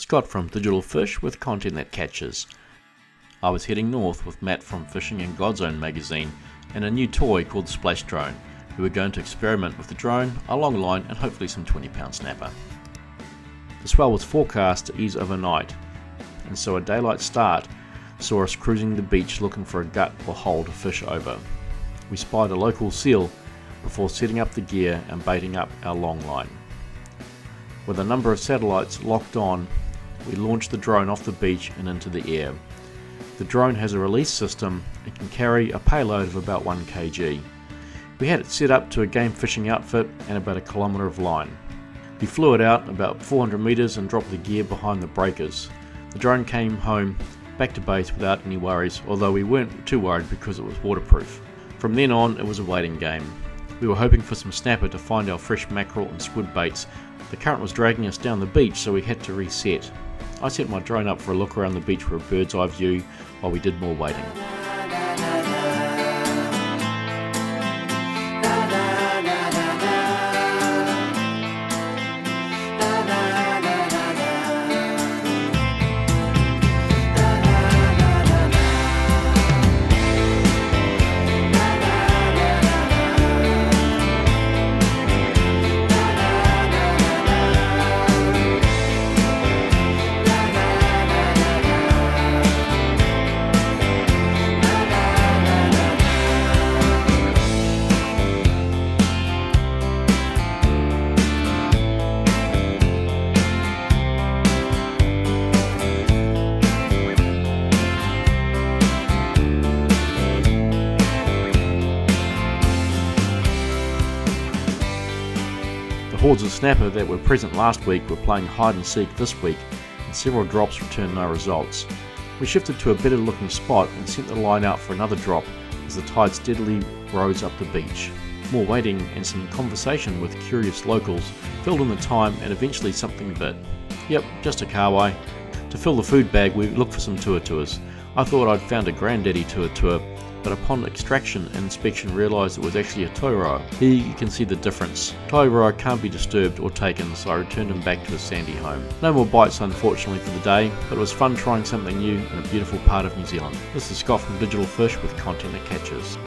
Scott from Digital Fish with content that catches. I was heading north with Matt from Fishing and Godzone magazine and a new toy called the Splash Drone. We were going to experiment with the drone, a long line and hopefully some 20 pound snapper. The swell was forecast to ease overnight and so a daylight start saw us cruising the beach looking for a gut or hole to fish over. We spied a local seal before setting up the gear and baiting up our long line. With a number of satellites locked on, we launched the drone off the beach and into the air. The drone has a release system and can carry a payload of about 1 kg. We had it set up to a game fishing outfit and about a kilometre of line. We flew it out about 400 metres and dropped the gear behind the breakers. The drone came home back to base without any worries, although we weren't too worried because it was waterproof. From then on, it was a waiting game. We were hoping for some snapper to find our fresh mackerel and squid baits. The current was dragging us down the beach, so we had to reset. I set my drone up for a look around the beach for a bird's eye view while we did more waiting. Hordes of snapper that were present last week were playing hide and seek this week, and several drops returned no results. We shifted to a better looking spot and sent the line out for another drop as the tide steadily rose up the beach. More waiting and some conversation with curious locals filled in the time and eventually something bit. Yep, just a kahawai. To fill the food bag we looked for some tuatuas. I thought I'd found a granddaddy tuatua, but upon extraction and inspection realised it was actually a toheroa. Here you can see the difference. Toheroa can't be disturbed or taken, so I returned him back to his sandy home. No more bites unfortunately for the day, but it was fun trying something new in a beautiful part of New Zealand. This is Scott from Digital Fish with content that catches.